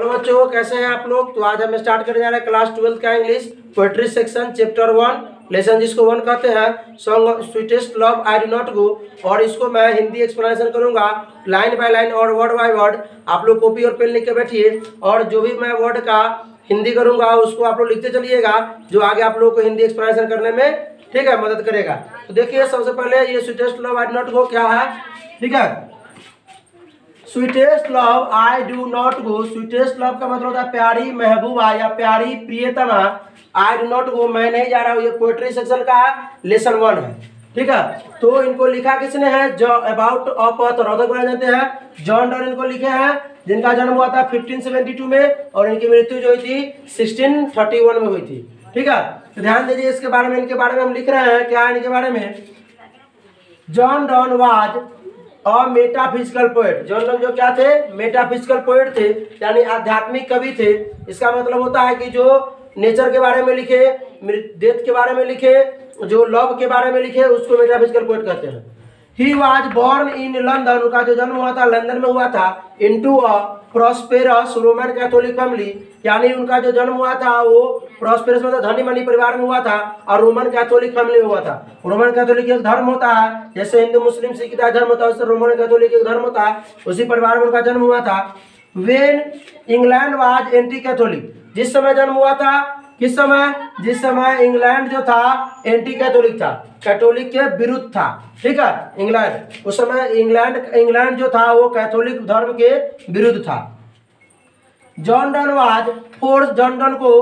Hello बच्चों कैसे हैं आप लोग? तो आज हम स्टार्ट करने जा रहे हैं क्लास ट्वेल्थ का English poetry section chapter one lesson जिसको वन कहते हैं song sweetest love I do not go और इसको मैं हिंदी एक्सप्लेनेशन करूँगा लाइन बाय लाइन और वर्ड बाय वर्ड आप लोग कॉपी और पेन लिख के बैठिए। और जो भी मैं वर्ड का हिंदी करूँगा, उसको आप लोग लिखते चलिएगा, जो आगे आप लोग को हिंदी एक्सप्लेनेशन करने में, ठीक है, मदद करेगा। तो देखिए, सबसे पहले ये sweetest love I do not go क्या है? ठीक है? Sweetest love I do not go sweetest love का मतलब होता है प्यारी, महबूबा या प्यारी प्रियतमा। आई डू नॉट गो मैं नहीं जा रहा हूँ, ये पोएट्री सेक्शन का लेसन वन है। ठीक है? तो इनको लिखा किसने है? जो अबाउट ऑफ़ तो रौदक को जानते हैं। जॉन डॉन इनको लिखे हैं, जिनका जन्म हुआ था 1572 में, और इनकी मृत्यु जो हुई थी 1631 में हुई थी। ठीक है? तो ध्यान दीजिए इसके बारे में, इनके बारे में हम लिख रहे हैं। क्या इनके बारे में? जॉन डॉन वाज और मेटाफिजिकल पोएट जॉन लोग जो क्या थे? मेटाफिजिकल पोएट थे, यानी आध्यात्मिक कवि थे। इसका मतलब होता है कि जो नेचर के बारे में लिखे डेथ के बारे में लिखे, जो लव के बारे में लिखे, उसको मेटाफिजिकल पोएट कहते हैं। He was born in London उनका जो जन्म हुआ था लंदन में हुआ था into a prosperous Roman Catholic family यानी उनका जो जन्म हुआ था, वो प्रॉस्पेरस मतलब धनी मनी परिवार में हुआ था, और रोमन कैथोलिक फैमिली हुआ था। रोमन कैथोलिक एक धर्म होता है, जैसे हिंदू, मुस्लिम, सिख ईसाई धर्म होता है वैसे रोमन कैथोलिक एक धर्म होता है, उसी परिवार में उनका जन्म हुआ था। When England was anti Catholic जिस समय जन्म हुआ था किस समय? जिस समय इंग्लैंड जो था, एंटी कैथोलिक था, कैथोलिक के विरुद्ध था, ठीक है? इंग्लैंड, उस समय इंग्लैंड इंग्लैंड जो था, वो कैथोलिक धर्म के विरुद्ध था। जॉन फोर्स, जॉन को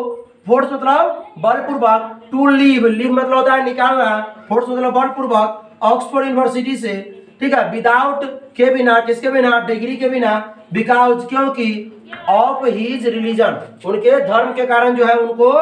फोर्स मतलब बलपूर्वक टू लीव लीव मतलब होता है निकालना फोर्स मतलब बलपूर्वक ऑक्सफोर्ड यूनिवर्सिटी से, ठीक है? विदाउट के बिना, किसके बिना? डिग्री के बिना बिकॉज़ क्योंकि ऑफ़ हीज रिलीजन उनके धर्म के कारण जो है उनको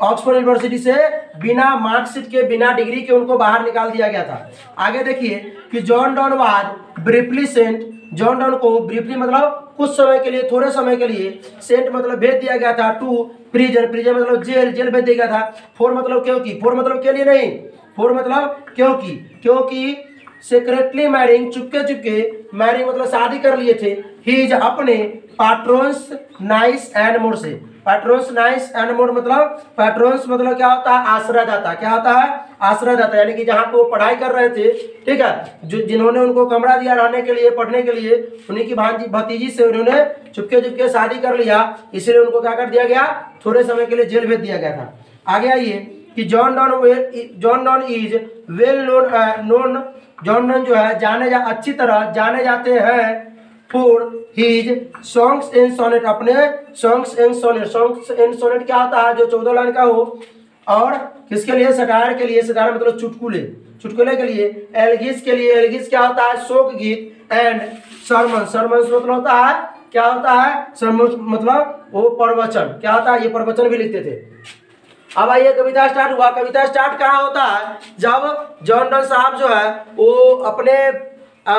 ऑक्सफोर्ड यूनिवर्सिटी से बिना मार्कशीट के, बिना डिग्री के उनको बाहर निकाल दिया गया था। आगे देखिए कि John Donne was briefly sent John Donne को ब्रीफली मतलब कुछ समय के लिए, थोड़े समय के लिए सेंट मतलब भेज दिया गया था टू प्रिजन प्रिजन मतलब जेल। जेल भेज दिया गया था। फोर मतलब क्योंकि फोर मतलब के लिए नहीं। फोर मतलब क्योंकि क्योंकि secretly marrying Chupke Chupke marrying मतलब शादी कर लिए थे। ही अपने पाट्रोन्स नाइस एंड मोर से। पैट्रोन्स नाइस एंड मोर मतलब पैट्रोन्स मतलब क्या होता है? आश्रयदाता। क्या होता है? आश्रयदाता, यानी कि जहाँ पे वो पढ़ाई कर रहे थे, ठीक है? जो जिन्होंने उनको कमरा दिया रहने के लिए, पढ़ने के लिए, उन्हीं की भांजी, भतीजी से उन्होंने चुपके चुपके शादी कर लिया। इसीलिए उनको क्या कर दिया गया? थोड़े समय के लिए जेल भेज दिया गया था। आगे आइए कि John Donne well John Donne is well known known John Donne जो है, जाने जा, अच्छी तरह जाने जाते हैं for his songs and sonnet अपने songs and sonnet songs and sonnet क्या होता है? जो चौदह लाइन का हो, और किसके लिए? सटायर के लिए। सटायर मतलब चुटकुले। चुटकुले के लिए। एलगिस के लिए। एलगिस क्या होता है? शोक गीत। एंड सरमन। सरमन मतलब होता है? क्या होता है? सरमन मतलब वो प्रवचन। क्या होता है? ये प्रवचन भी लिखते थे। अब आइए कविता स्टार्ट हुआ। कविता स्टार्ट कहाँ होता है? जब जॉन डन साहब जो है, वो अपने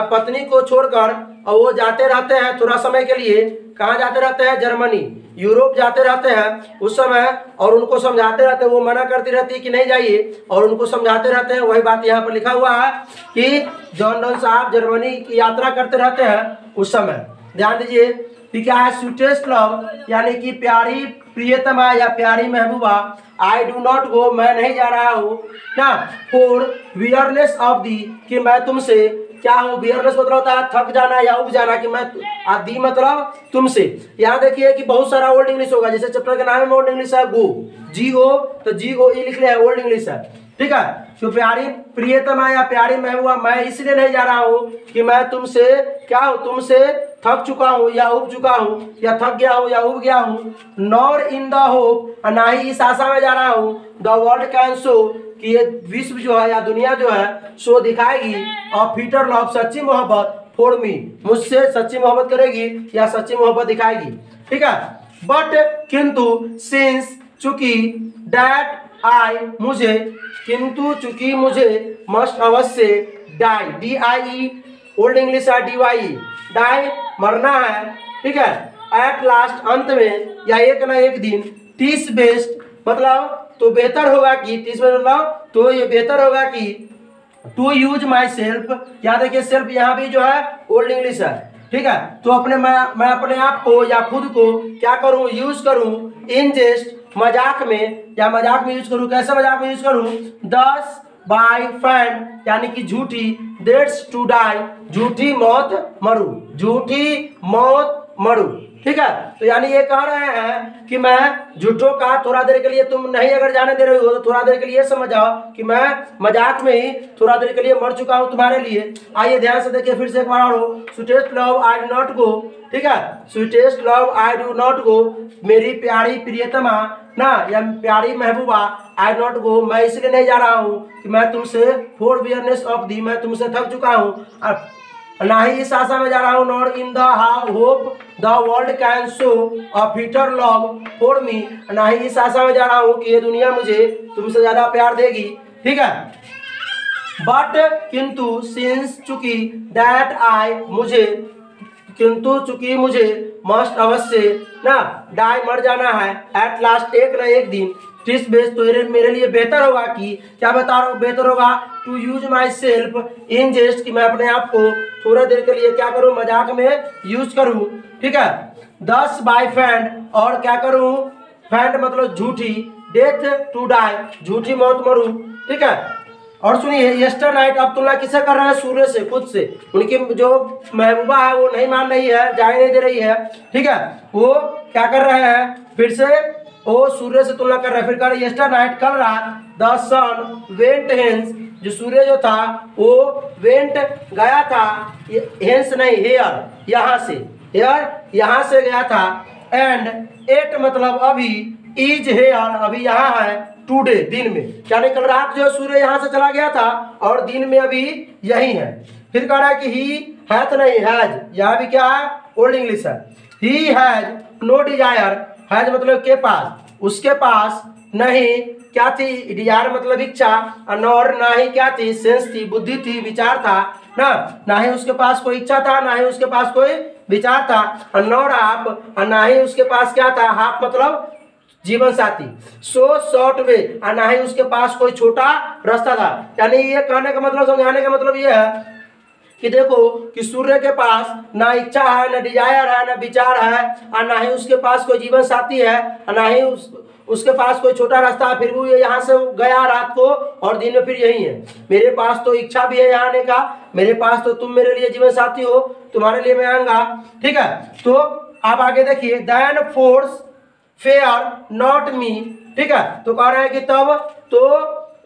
पत्नी को छोड़कर, और वो जाते रहते हैं थोड़ा समय के लिए। कहाँ जाते रहते हैं? जर्मनी। यूरोप जाते रहते हैं उस समय, और उनको समझाते रहते हैं, वो मना करती रहती है कि नहीं जाइए। और उनको समझाते रहते हैं, वही बात यहाँ पर लिखा हुआ है कि जॉन डॉन साहब जर्मनी की यात्रा करते रहते हैं उस समय। ध्यान दीजिए कि क्या है स्वीटेस्ट लव यानी कि प्यारी, प्रियतमा या प्यारी महबूबा आई डू नॉट गो मैं नहीं जा रहा हूँ। ना फॉर वियरनेस ऑफ़ दी कि मैं तुमसे क्या हो? बियरनेस मतलब होता है थक जाना या उग जाना कि मैं आदि मतलब तुमसे। यहाँ देखिए कि बहुत सारा ओल्ड इंग्लिश होगा, जैसे चैप्टर के नाम में ओल्ड इंग्लिश है, गो। जी ओ तो जी ओ ई लिख लिया है ओल्ड इंग्लिश है। ठीक है? तो प्यारी, प्रियतमा या प्यारी महबूबा मैं इसलिए नहीं जा रहा हूँ कि मैं तुमसे, क्या हूँ? तुमसे थक चुका हूँ या उब चुका हूँ, या थक गया हूँ या उब गया हूँ। नॉर इन द होप ना ही इस आशा में जा रहा हूँ। द वर्ल्ड कैन शो कि ये विश्व जो है या दुनिया जो है शो दिखाएगी। और फीटर लव सच्ची मोहब्बत फॉर मी। मुझसे सच्ची मोहब्बत करेगी या सच्ची मोहब्बत दिखाएगी? ठीक है? बट किंतु सिंस चूँकि डैट आई मुझे, किंतु चूँकि मुझे मस्ट अवश्य die D I old English है डी वाई डाई मरना है। ठीक है? एट लास्ट अंत में या एक ना एक दिन टीस बेस्ट मतलब तो बेहतर होगा कि टीस मतलब तो ये बेहतर होगा कि टू यूज़ माई सेल्फ यहाँ देखिए सेल्फ यहाँ भी जो है ओल्ड इंग्लिश है, ठीक है? तो अपने मैं मैं अपने आप को या खुद को क्या करूँ यूज़ करूँ इन जेस्ट मज़ाक में, या मज़ाक में यूज़ करूँ, कैसे मज़ाक में यूज़ करूँ? दस बाय फ्रेंड यानी कि झूठी डेट्स टू डाई झूठी मौत मरू, झूठी मौत मरू। ठीक है? तो यानी ये कह रहे हैं कि मैं झूठों का थोड़ा देर के लिए तुम नहीं अगर जाने दे रहे हो तो थोड़ा देर के लिए समझ जाओ कि मैं मज़ाक में ही थोड़ा देर के लिए मर चुका हूँ तुम्हारे लिए। आइए ध्यान से देखिए फिर से एक बार और। Sweetest love I do not go ठीक है? Sweetest love I do not go मेरी प्यारी प्रियतमा, ना, या प्यारी महबूबा आई नॉट गो मैं इसलिए नहीं जा रहा हूँ कि मैं तुमसे फोर बियरनेस ऑफ़ दी मैं तुमसे थक चुका हूँ। ना ही इस आशा में जा रहा हूँ not in the hope the world can show a fitter love for me ना ही इस आशा में जा रहा हूँ कि ये दुनिया मुझे तुमसे ज़्यादा प्यार देगी। ठीक है? बट किंतु सिंस चुकी दैट आई मुझे, किंतु चूँकि मुझे मस्ट अवश्य, ना डाई मर जाना है एट लास्ट एक न एक दिन। टिस बेस तो मेरे लिए बेहतर होगा कि क्या बता रहा हूँ? बेहतर होगा to use myself in jest कि मैं अपने आप को थोड़ा देर के लिए क्या करूँ? मज़ाक में यूज़ करूँ। ठीक है? दस बाय फैंड और क्या करूँ? फैंड मतलब झूठी। डेथ टू डाई झूठी मौत मरू। ठीक है? और सुनिए यस्टर नाइट अब तुलना किसे कर रहे हैं? सूर्य से खुद से। उनकी जो महबूबा है, वो नहीं मान रही है जाए नहीं दे रही है। ठीक है? वो क्या कर रहे हैं? फिर से वो सूर्य से तुलना कर रहे हैं। फिर कर यस्टर नाइट कल रात, द सन वेंट हेंस। जो सूर्य जो था, वो वेंट गया था हेंस नहीं, हेयर, यहाँ से। हेयर, यहाँ से गया था। एंड एट मतलब अभी, इज़ हेयर, अभी यहाँ है, टूडे, दिन में। यानी कल रात जो सूर्य यहाँ से चला गया था, और दिन में अभी यही है। फिर कह रहा है कि ही है तो नहीं हैज़ यहाँ भी क्या है? ओल्ड इंग्लिश है। He has no desire has मतलब के पास? उसके पास नहीं। क्या थी? डिज़ायर मतलब इच्छा। और ना ही क्या थी? सेंस थी, बुद्धि थी, विचार था। ना? ना ही उसके पास कोई इच्छा था ना ही उसके पास कोई विचार था। नॉर आप ना ही उसके पास क्या था? हाफ़ मतलब जीवन साथी। सो शॉर्ट वे और ना ही उसके पास कोई छोटा रास्ता था। यानी ये कहने का मतलब समझाने का मतलब ये है कि देखो कि सूर्य के पास ना इच्छा है, ना डिज़ायर है, ना विचार है, और ना ही उसके पास कोई जीवन साथी है, और ना ही उस, उसके पास कोई छोटा रास्ता है, फिर भी यहाँ से गया रात को और दिन में फिर यही है। मेरे पास तो इच्छा भी है यहाँ आने का, मेरे पास तो तुम मेरे लिए जीवन साथी हो, तुम्हारे लिए मैं आऊँगा। ठीक है? तो आप आगे देखिए then force fair not me ठीक है? तो कह रहे हैं कि तब तो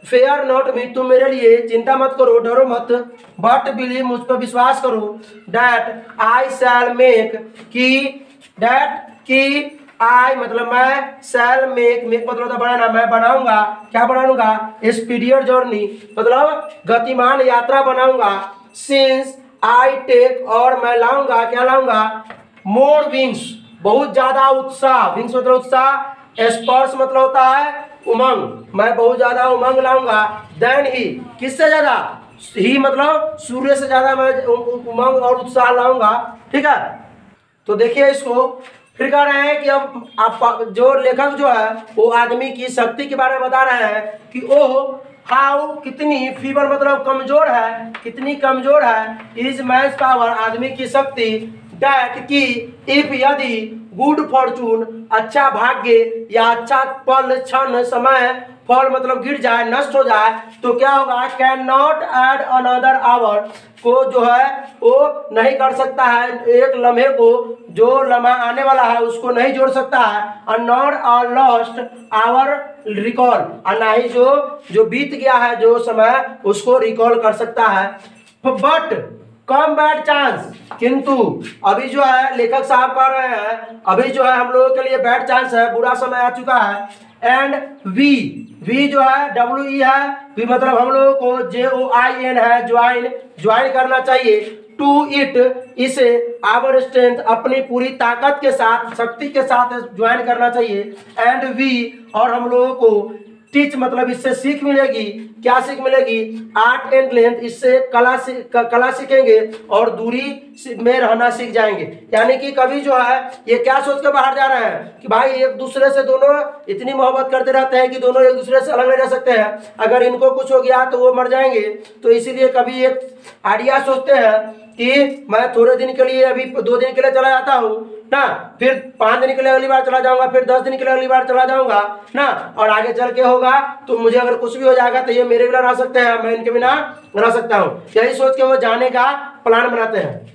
फेयर नॉट मी तुम मेरे लिए। चिंता मत करो, डरो मत। बट बिलीव मुझ पर विश्वास करो डैट आई शैल मेक की डैट की आई मतलब मैं सेल मेक मेक मतलब बनाना। मैं बनाऊँगा। क्या बनाऊँगा? Speedier journey. मतलब गतिमान यात्रा बनाऊँगा। सिंस आई टेक और मैं लाऊँगा, क्या लाऊँगा? मोर विंग्स बहुत ज़्यादा उत्साह। विंग्स मतलब उत्साह। स्पर्श मतलब होता है उमंग। मैं बहुत ज़्यादा उमंग लाऊँगा। देन ही, किससे ज़्यादा? ही मतलब सूर्य से ज़्यादा मैं उमंग और उत्साह लाऊँगा। ठीक है? तो देखिए इसको, फिर कह रहे हैं कि अब आप जो लेखक जो है, वो आदमी की शक्ति के बारे में बता रहे हैं कि, ओह, हाउ कितनी फीवर मतलब कमज़ोर है, कितनी कमज़ोर है इज़ मैच पावर आदमी की शक्ति डैट की इफ़ यदि गुड फॉर्चून अच्छा भाग्य या अच्छा पल, क्षण, समय, फल मतलब गिर जाए, नष्ट हो जाए तो क्या होगा? Can not add another hour को जो है, वो नहीं कर सकता है। एक लम्हे को जो लम्हा आने वाला है, उसको नहीं जोड़ सकता है। और not are lost hour recall और ना ही जो जो बीत गया है, जो समय, उसको रिकॉल कर सकता है। But come bad chance. किंतु अभी जो है, लेखक साहब कह रहे हैं, अभी जो है हम लोगों के लिए बैड चांस है, बुरा समय आ चुका है। एंड वी वी जो है डब्ल्यू ई है वी मतलब हम लोगों को जे ओ आई एन है ज्वाइन ज्वाइन करना चाहिए। टू इट इसे आवर स्ट्रेंथ अपनी पूरी ताकत के साथ, शक्ति के साथ ज्वाइन करना चाहिए। एंड वी और हम लोगों को टीच मतलब इससे सीख मिलेगी। क्या सीख मिलेगी? आर्ट एंड लेंथ इससे कला कला सीखेंगे और दूरी में रहना सीख जाएँगे। यानी कि कभी जो है, ये क्या सोच के बाहर जा रहे हैं? कि भाई, एक दूसरे से दोनों इतनी मोहब्बत करते रहते हैं कि दोनों एक दूसरे से अलग नहीं रह सकते हैं। अगर इनको कुछ हो गया तो वो मर जाएँगे। तो इसीलिए कभी एक आइडिया सोचते हैं कि मैं थोड़े दिन के लिए अभी दो दिन के लिए चला जाता हूँ। ना, फिर पाँच दिन के लिए अगली बार चला जाऊँगा, फिर दस दिन के लिए अगली बार चला जाऊँगा, ना, और आगे चल के होगा तो मुझे अगर कुछ भी हो जाएगा तो ये मेरे बिना रह सकते हैं, मैं इनके बिना रह सकता हूँ। यही सोच के वो जाने का प्लान बनाते हैं।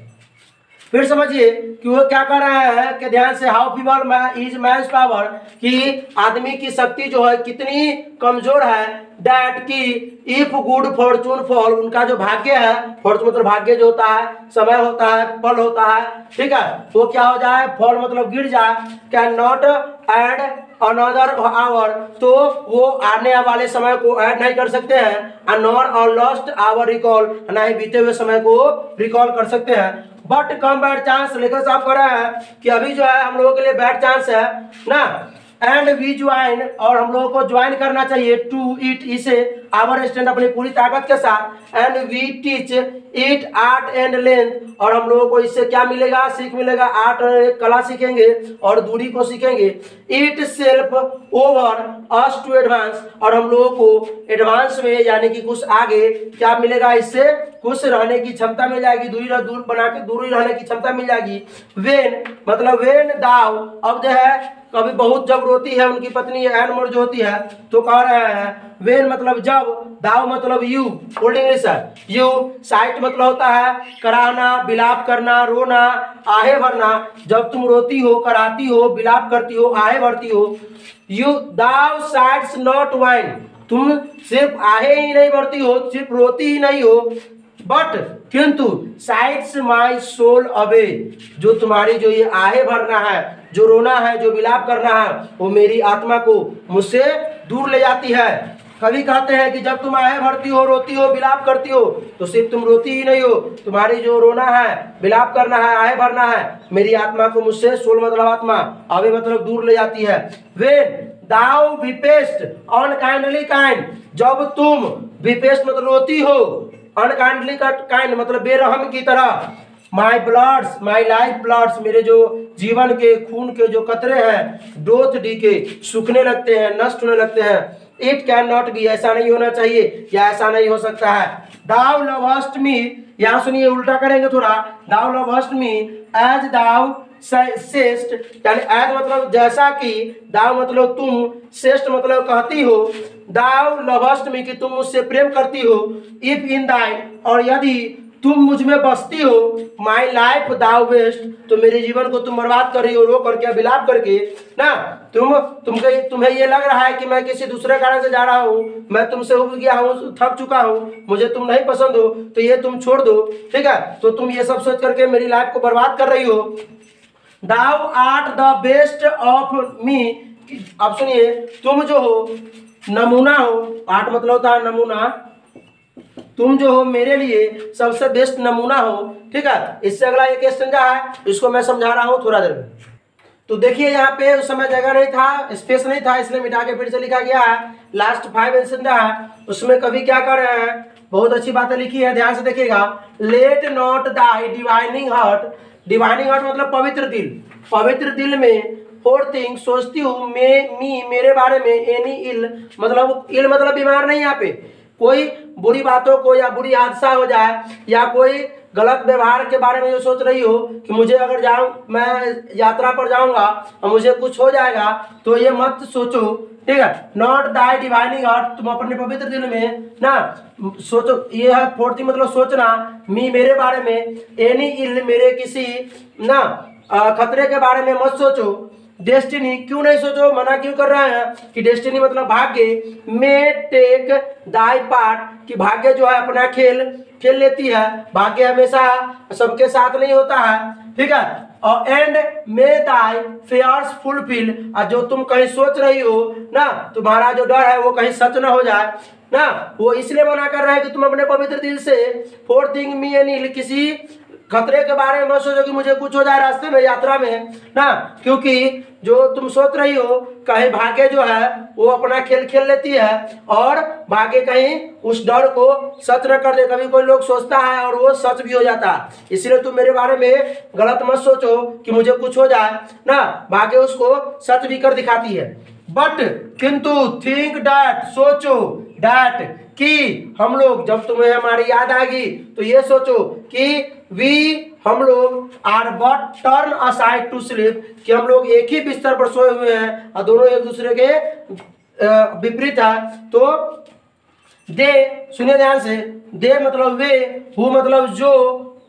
फिर समझिए कि वो क्या कर रहे हैं कि ध्यान से how feeble is man power, कि आदमी की शक्ति जो है कितनी कमज़ोर है दैट कि इफ़ गुड फॉर्चून फॉल उनका जो भाग्य है फॉर्चून मतलब भाग्य जो होता है, समय होता है, फल होता है, ठीक है? वो क्या हो जाए? फॉल मतलब गिर जाए। Can not add another hour तो वो आने वाले समय को ऐड नहीं कर सकते हैं नॉर और लॉस्ट आवर रिकॉल ना ही बीते हुए समय को रिकॉल कर सकते हैं. बट कम बैड चांस लेखक साहब कह रहे हैं कि अभी जो है हम लोगों के लिए बैड चांस है, ना? एंड वी ज्वाइन और हम लोगों को ज्वाइन करना चाहिए टू इट इसे. आवर स्टैंड अपनी पूरी ताकत के साथ and we teach it art and length और हम लोगों को इससे क्या मिलेगा? सीख मिलेगा। आर्ट कला सीखेंगे और दूरी को सीखेंगे। Itself over us to advance और हम लोगों को एडवांस में यानी कि कुछ आगे क्या मिलेगा? इससे खुश रहने की क्षमता मिल जाएगी। दूरी दूर बना के दूरी रहने की क्षमता मिल जाएगी। वेन मतलब वेन दाव अब जो है, कभी बहुत जब रोती है उनकी पत्नी एन मोड जो होती है तो कह रहे हैं वेन मतलब जब दाव मतलब यू ओल्ड इंग्लिश है। यू साइट मतलब होता है कराना बिलाप करना, रोना, आहे भरना। जब तुम रोती हो, कराती हो बिलाप करती हो, आहे भरती हो, यू, दाव साइड्स नॉट वाइन तुम सिर्फ़ आहे ही नहीं भरती हो, सिर्फ़ रोती ही नहीं हो। बट किंतु साइड्स माई सोल अवे जो तुम्हारी जो ये आहे भरना है, जो रोना है, जो विलाप करना है, वो मेरी आत्मा को मुझसे दूर ले जाती है। कभी कहते हैं कि जब तुम आहे भरती हो, रोती हो, बिलाप करती हो तो सिर्फ़ तुम रोती ही नहीं हो। तुम्हारी जो रोना है, बिलाप करना है आहे भरना है, मेरी आत्मा को मुझसे सोल मतलब आत्मा अवे मतलब दूर ले जाती है। When thou weepest unkindly kind जब तुम विपेस्ट मतलब रोती हो अनकाइंडली काइंड मतलब बेरहम की तरह my bloods my life bloods मेरे जो जीवन के खून के जो कतरे हैं डोथ डी के सूखने लगते हैं, नष्ट होने लगते हैं। इट कैन नॉट बी ऐसा नहीं होना चाहिए, या ऐसा नहीं हो सकता है। दाव लवस्ट मी यहाँ सुनिए, उल्टा करेंगे थोड़ा। दाव लवस्ट मी एज दाव श्रेष्ठ, यानी एज मतलब जैसा कि, दाव मतलब तुम, श्रेष्ठ मतलब कहती हो। दाव लवस्ट मी कि तुम मुझसे प्रेम करती हो इफ़ इन दाइन और यदि तुम मुझमें बसती हो माई लाइफ दाव वेस्ट तो मेरे जीवन को तुम बर्बाद कर रही हो रो करके विलाप करके? ना, तुम, तुमको, तुम्हें ये लग रहा है कि मैं किसी दूसरे कारण से जा रहा हूँ, मैं तुमसे उब गया हूँ, थक चुका हूँ, मुझे तुम नहीं पसंद हो तो ये तुम छोड़ दो, ठीक है? तो तुम ये सब सोच करके मेरी लाइफ को बर्बाद कर रही हो। Thou art the best of me अब सुनिए, तुम जो हो, नमूना हो आर्ट मतलब होता है नमूना तुम जो हो मेरे लिए सबसे बेस्ट नमूना हो, ठीक है? इससे अगला एक स्टंजा है, इसको मैं समझा रहा हूँ थोड़ा देर में। तो देखिए यहाँ पे उस समय जगह नहीं था स्पेस नहीं था, इसलिए मिटा के फिर से लिखा गया है। लास्ट फाइव स्टंजा है। उसमें कभी क्या कर रहे हैं? बहुत अच्छी बातें लिखी है, ध्यान से देखिएगा। Let not thy divining heart divining heart मतलब पवित्र दिल। पवित्र दिल में फोर थिंग सोचती हूँ, मैं, मी, मेरे बारे में एनी इल मतलब इल मतलब बीमार नहीं यहाँ पे। कोई बुरी बातों को या बुरी हादसा हो जाए, या कोई गलत व्यवहार के बारे में जो सोच रही हो कि मुझे अगर जाऊँ, मैं यात्रा पर जाऊँगा और मुझे कुछ हो जाएगा तो ये मत सोचो, ठीक है? नॉट दाई डिवाइनिंग हार्ट तुम अपने पवित्र दिल में ना सोचो, ये है फोर्थ मतलब सोचना, मी मेरे बारे में एनी इल मेरे किसी ना खतरे के बारे में मत सोचो। डेस्टिनी क्यों नहीं सोचो? मना क्यों कर रहे हैं कि डेस्टिनी मतलब भाग्य? में टेक दाई पार्ट कि भाग्य जो है अपना खेल खेल लेती है। भाग्य हमेशा सबके साथ नहीं होता है। ठीक है? और and may thy fears fulfil. और जो तुम कहीं सोच रही हो, ना, तुम्हारा जो डर है वो कहीं सच ना हो जाए। ना, वो इसलिए मना कर रहे हैं कि तुम अपने पवित्र दिल से फोर थिंग मी एनी किसी खतरे के बारे में मत सोचो कि मुझे कुछ हो जाए, रास्ते में, यात्रा में। ना, क्योंकि जो तुम सोच रही हो, कहीं भाग्य जो है, वो अपना खेल खेल लेती है और भाग्य कहीं उस डर को सच न कर दे कभी कोई लोग सोचता है और वो सच भी हो जाता है। इसलिए तुम मेरे बारे में गलत मत सोचो कि मुझे कुछ हो जाए। ना भाग्य उसको सच भी कर दिखाती है। बट किंतु थिंक डैट सोचो डैट कि हम लोग, जब तुम्हें हमारी याद आएगी तो ये सोचो कि वी हम लोग are but turn aside to sleep कि हम लोग एक ही बिस्तर पर सोए हुए हैं, और दोनों एक दूसरे के विपरीत है। तो दे, सुनिए ध्यान से, दे मतलब वे हु मतलब जो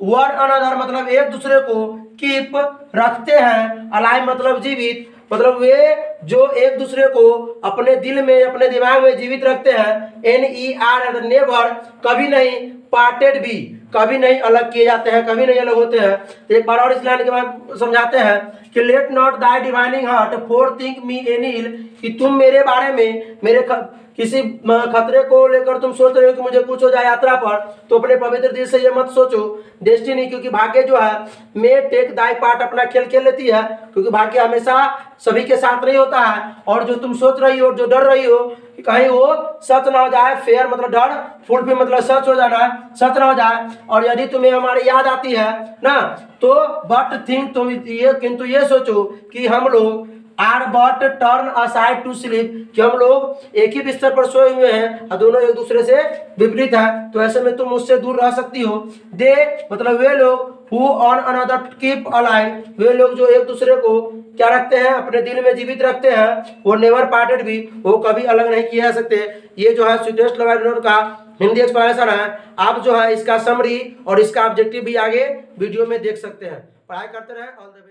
वन अनदर मतलब एक दूसरे को कीप रखते हैं अलाइव मतलब जीवित। मतलब वे जो एक दूसरे को अपने दिल में, अपने दिमाग में जीवित रखते हैं एन ई आर नेवर, कभी नहीं पार्टेड भी। कभी नहीं अलग किए जाते हैं कभी नहीं अलग होते हैं। तो एक बार और इस लाइन के बाद समझाते हैं कि let not thy divining heart forethink me any ill कि तुम मेरे बारे में मेरे ख, किसी खतरे को लेकर तुम सोच रहे हो कि मुझे कुछ हो जाए यात्रा पर तो अपने पवित्र दिल से ये मत सोचो। डेस्टिनी क्योंकि भाग्य जो है मे टेक दाई पार्ट अपना खेल खेल लेती है क्योंकि भाग्य हमेशा सभी के साथ नहीं होता है और जो तुम सोच रही हो जो डर रही हो कि कहीं वो सच ना हो जाए फेयर मतलब डर फुलफिल मतलब सच हो जाना सच ना हो जाए। और यदि तुम्हें हमारी याद आती है, ना तो बट थिंक तुम ये, किंतु ये सोचो कि हम लोग are but turn aside to sleep कि हम लोग एक ही बिस्तर पर सोए हुए हैं और दोनों एक दूसरे से विपरीत है। तो ऐसे में तुम उससे दूर रह सकती हो। दे मतलब वे लोग who on another keep alive वे लोग जो एक दूसरे को क्या रखते हैं? अपने दिल में जीवित रखते हैं। वो नेवर पार्टेड भी, वो कभी अलग नहीं किए जा सकते। ये जो है स्वीटेस्ट लवाइनोर का हिंदी एक्सप्लेनेशन है। आप जो है इसका समरी और इसका ऑब्जेक्टिव भी आगे वीडियो में देख सकते हैं। पढ़ाई करते रहे। All the